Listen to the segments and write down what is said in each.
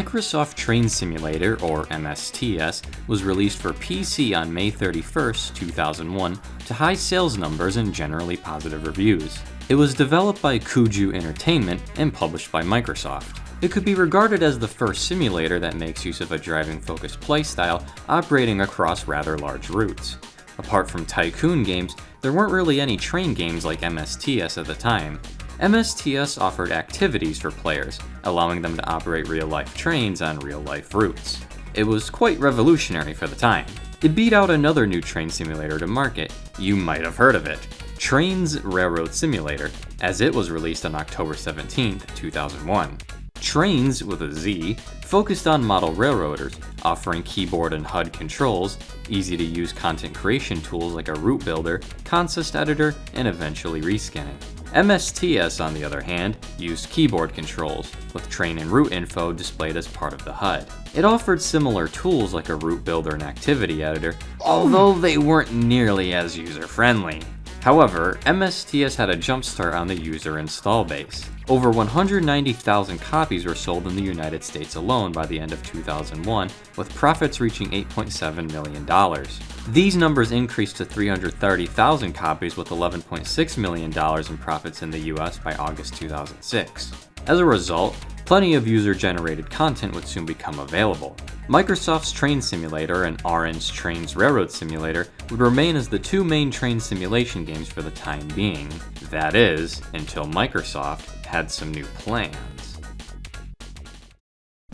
Microsoft Train Simulator, or MSTS, was released for PC on May 31, 2001, to high sales numbers and generally positive reviews. It was developed by Kuju Entertainment and published by Microsoft. It could be regarded as the first simulator that makes use of a driving-focused playstyle operating across rather large routes. Apart from tycoon games, there weren't really any train games like MSTS at the time. MSTS offered activities for players, allowing them to operate real-life trains on real-life routes. It was quite revolutionary for the time. It beat out another new train simulator to market. You might have heard of it. Trainz Railroad Simulator, as it was released on October 17, 2001. Trainz, with a Z, focused on model railroaders, offering keyboard and HUD controls, easy to use content creation tools like a route builder, consist editor, and eventually reskinning. MSTS, on the other hand, used keyboard controls, with train and route info displayed as part of the HUD. It offered similar tools like a route builder and activity editor, although they weren't nearly as user-friendly. However, MSTS had a jumpstart on the user install base. Over 190,000 copies were sold in the United States alone by the end of 2001, with profits reaching $8.7 million. These numbers increased to 330,000 copies with $11.6 million in profits in the US by August 2006. As a result, plenty of user-generated content would soon become available. Microsoft's Train Simulator and Auran's Trainz Railroad Simulator would remain as the two main train simulation games for the time being. That is, until Microsoft had some new plans.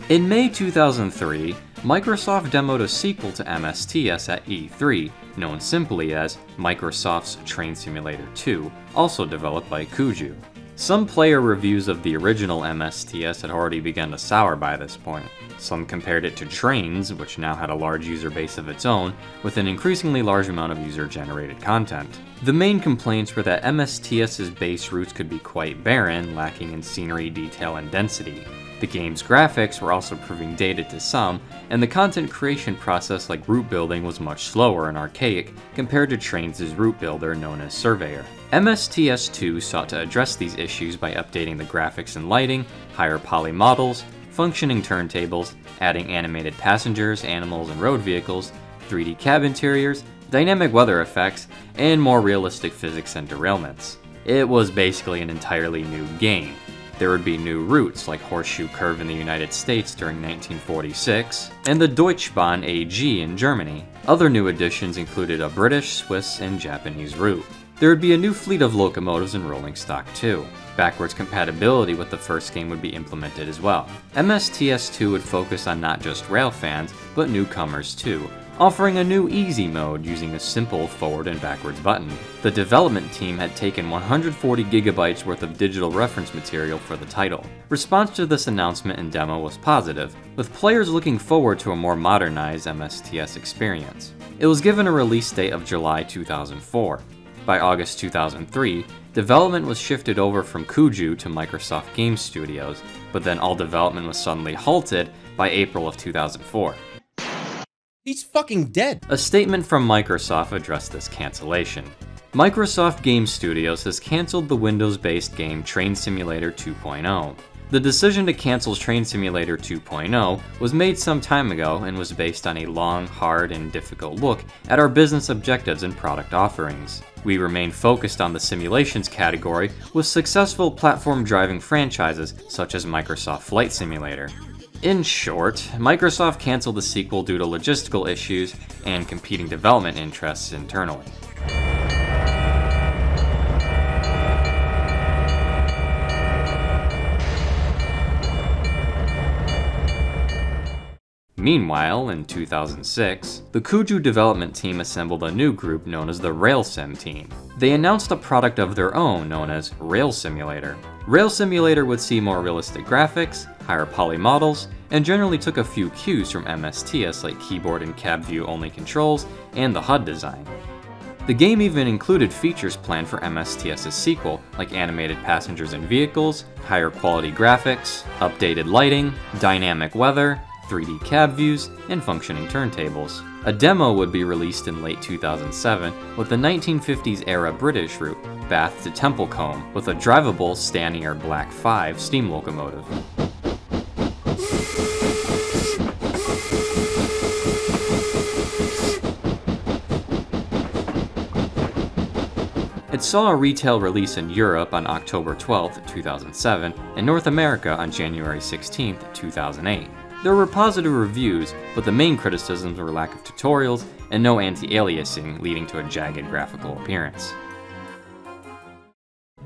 In May 2003, Microsoft demoed a sequel to MSTS at E3, known simply as Microsoft's Train Simulator 2, also developed by Kuju. Some player reviews of the original MSTS had already begun to sour by this point. Some compared it to Trainz, which now had a large user base of its own, with an increasingly large amount of user-generated content. The main complaints were that MSTS's base routes could be quite barren, lacking in scenery, detail, and density. The game's graphics were also proving dated to some, and the content creation process like route building was much slower and archaic compared to Trainz' route builder known as Surveyor. MSTS2 sought to address these issues by updating the graphics and lighting, higher poly models, functioning turntables, adding animated passengers, animals, and road vehicles, 3D cab interiors, dynamic weather effects, and more realistic physics and derailments. It was basically an entirely new game. There would be new routes like Horseshoe Curve in the United States during 1946, and the Deutsche Bahn AG in Germany. Other new additions included a British, Swiss, and Japanese route. There would be a new fleet of locomotives and rolling stock too. Backwards compatibility with the first game would be implemented as well. MSTS2 would focus on not just rail fans, but newcomers too, offering a new easy mode using a simple forward and backwards button. The development team had taken 140 gigabytes worth of digital reference material for the title. Response to this announcement and demo was positive, with players looking forward to a more modernized MSTS experience. It was given a release date of July 2004. By August 2003, development was shifted over from Kuju to Microsoft Game Studios, but then all development was suddenly halted by April of 2004. He's fucking dead. A statement from Microsoft addressed this cancellation. Microsoft Game Studios has canceled the Windows-based game Train Simulator 2.0. The decision to cancel Train Simulator 2.0 was made some time ago and was based on a long, hard, and difficult look at our business objectives and product offerings. We remain focused on the simulations category with successful platform driving franchises such as Microsoft Flight Simulator. In short, Microsoft canceled the sequel due to logistical issues and competing development interests internally. Meanwhile, in 2006, the Kuju development team assembled a new group known as the RailSim team. They announced a product of their own known as Rail Simulator. Rail Simulator would see more realistic graphics, higher poly models, and generally took a few cues from MSTS like keyboard and cab view only controls and the HUD design. The game even included features planned for MSTS's sequel, like animated passengers and vehicles, higher quality graphics, updated lighting, dynamic weather, 3D cab views, and functioning turntables. A demo would be released in late 2007 with the 1950s-era British route, Bath to Templecombe, with a drivable Stanier Black 5 steam locomotive. It saw a retail release in Europe on October 12, 2007, and North America on January 16, 2008. There were positive reviews, but the main criticisms were lack of tutorials and no anti-aliasing, leading to a jagged graphical appearance.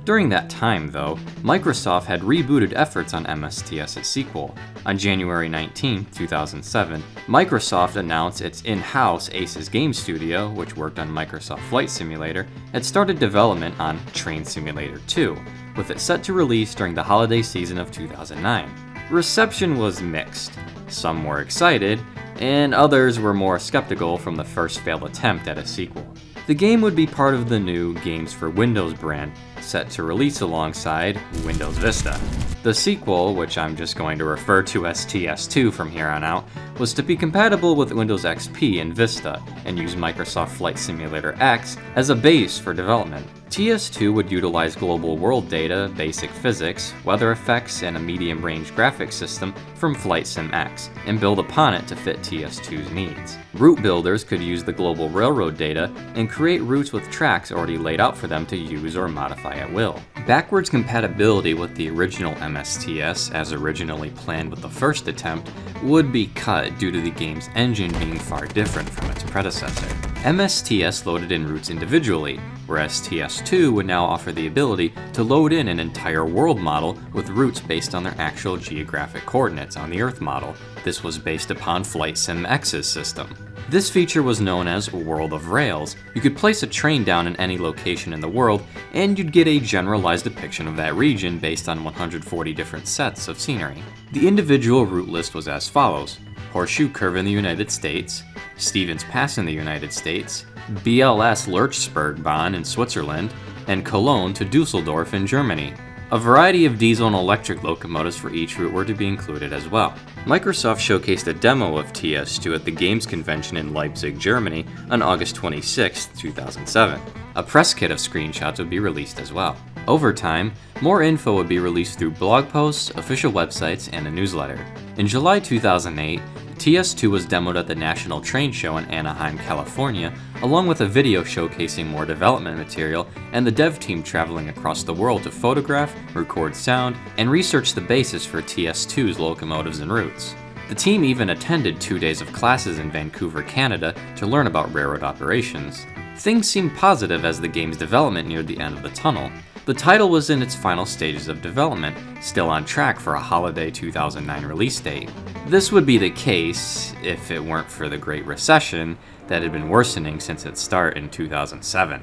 During that time, though, Microsoft had rebooted efforts on MSTS's sequel. On January 19, 2007, Microsoft announced its in-house Aces Game Studio, which worked on Microsoft Flight Simulator, had started development on Train Simulator 2, with it set to release during the holiday season of 2009. Reception was mixed. Some were excited, and others were more skeptical from the first failed attempt at a sequel. The game would be part of the new Games for Windows brand, set to release alongside Windows Vista. The sequel, which I'm just going to refer to as TS2 from here on out, was to be compatible with Windows XP and Vista, and use Microsoft Flight Simulator X as a base for development. TS2 would utilize global world data, basic physics, weather effects, and a medium-range graphics system from Flight Sim X, and build upon it to fit TS2's needs. Route builders could use the global railroad data and create routes with tracks already laid out for them to use or modify at will. Backwards compatibility with the original MSTS, as originally planned with the first attempt, would be cut due to the game's engine being far different from its predecessor. MSTS loaded in routes individually, whereas TS2 would now offer the ability to load in an entire world model with routes based on their actual geographic coordinates on the Earth model. This was based upon Flight Sim X's system. This feature was known as World of Rails. You could place a train down in any location in the world, and you'd get a generalized depiction of that region based on 140 different sets of scenery. The individual route list was as follows. Horseshoe Curve in the United States, Stevens Pass in the United States, BLS Lötschbergbahn in Switzerland, and Cologne to Dusseldorf in Germany. A variety of diesel and electric locomotives for each route were to be included as well. Microsoft showcased a demo of TS2 at the Games Convention in Leipzig, Germany on August 26, 2007. A press kit of screenshots would be released as well. Over time, more info would be released through blog posts, official websites, and a newsletter. In July 2008, TS2 was demoed at the National Train Show in Anaheim, California, along with a video showcasing more development material and the dev team traveling across the world to photograph, record sound, and research the basis for TS2's locomotives and routes. The team even attended two days of classes in Vancouver, Canada to learn about railroad operations. Things seemed positive as the game's development neared the end of the tunnel, the title was in its final stages of development, still on track for a holiday 2009 release date. This would be the case if it weren't for the Great Recession that had been worsening since its start in 2007.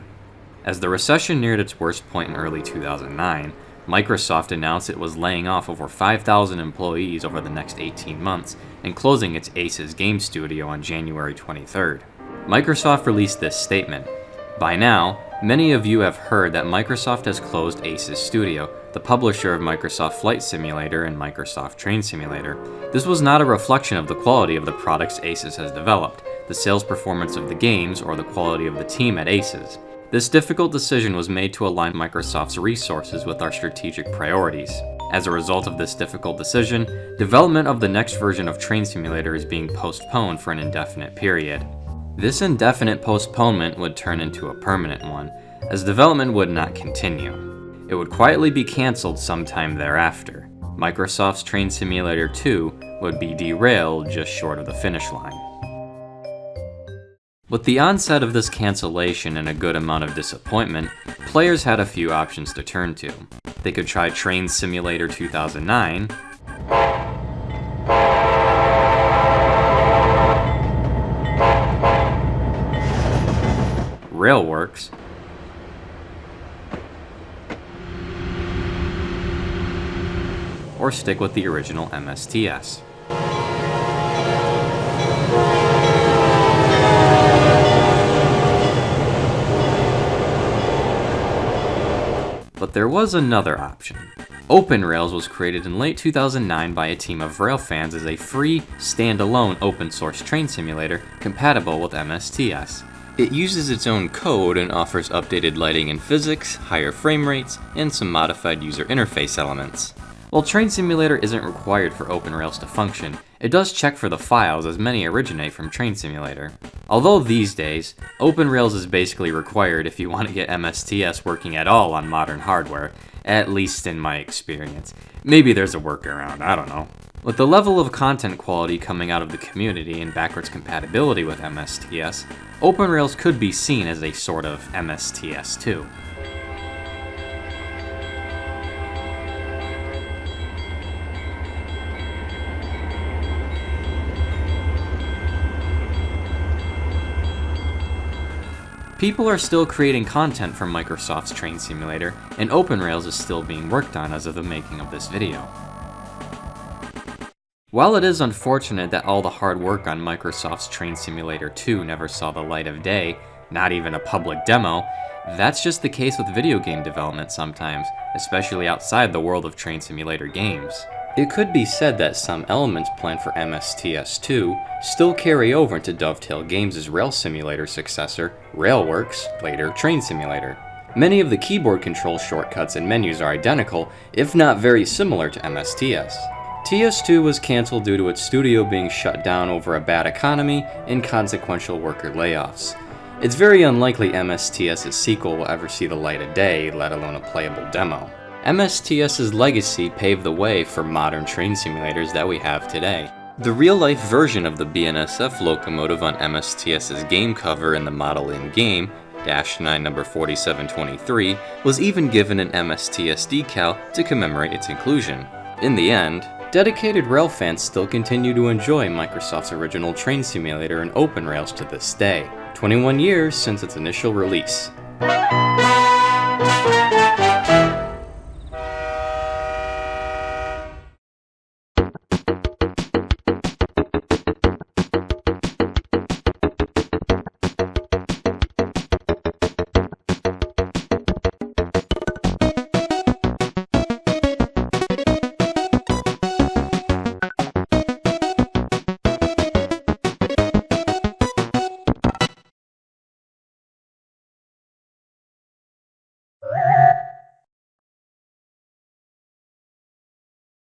As the recession neared its worst point in early 2009, Microsoft announced it was laying off over 5,000 employees over the next 18 months and closing its Aces game studio on January 23rd. Microsoft released this statement. By now, Many of you have heard that Microsoft has closed Aces Studio, the publisher of Microsoft Flight Simulator and Microsoft Train Simulator. This was not a reflection of the quality of the products Aces has developed, the sales performance of the games, or the quality of the team at Aces. This difficult decision was made to align Microsoft's resources with our strategic priorities. As a result of this difficult decision, development of the next version of Train Simulator is being postponed for an indefinite period. This indefinite postponement would turn into a permanent one, as development would not continue. It would quietly be cancelled sometime thereafter. Microsoft's Train Simulator 2 would be derailed just short of the finish line. With the onset of this cancellation and a good amount of disappointment, players had a few options to turn to. They could try Train Simulator 2009, Railworks, or stick with the original MSTS. But there was another option. OpenRails was created in late 2009 by a team of rail fans as a free, standalone open source train simulator compatible with MSTS. It uses its own code and offers updated lighting and physics, higher frame rates, and some modified user interface elements. While Train Simulator isn't required for OpenRails to function, it does check for the files as many originate from Train Simulator. Although these days, OpenRails is basically required if you want to get MSTS working at all on modern hardware, at least in my experience. Maybe there's a workaround, I don't know. With the level of content quality coming out of the community and backwards compatibility with MSTS, OpenRails could be seen as a sort of MSTS too. People are still creating content from Microsoft's Train Simulator, and OpenRails is still being worked on as of the making of this video. While it is unfortunate that all the hard work on Microsoft's Train Simulator 2 never saw the light of day, not even a public demo, that's just the case with video game development sometimes, especially outside the world of Train Simulator games. It could be said that some elements planned for MSTS2 still carry over into Dovetail Games' Rail Simulator successor, Railworks, later Train Simulator. Many of the keyboard control shortcuts and menus are identical, if not very similar to MSTS. TS2 was cancelled due to its studio being shut down over a bad economy and consequential worker layoffs. It's very unlikely MSTS's sequel will ever see the light of day, let alone a playable demo. MSTS's legacy paved the way for modern train simulators that we have today. The real-life version of the BNSF locomotive on MSTS's game cover in the model in-game, Dash 9 number 4723, was even given an MSTS decal to commemorate its inclusion. In the end, dedicated rail fans still continue to enjoy Microsoft's original train simulator in OpenRails to this day, 21 years since its initial release.